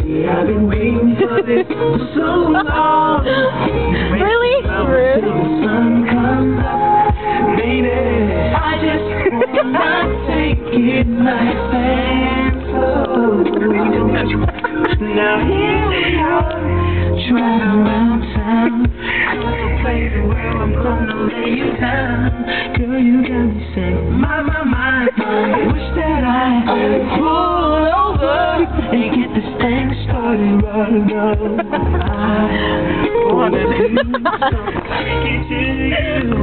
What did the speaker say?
I've been waiting for this for so long. Really? Rude. The sun comes up, baby. I just wanna take it and slow. Now here we are, driving around town. Where I'm gonna lay you down. Girl, you got me saying, my, my, my, my. Wish that I could this thing started right now. I wanna do something to you.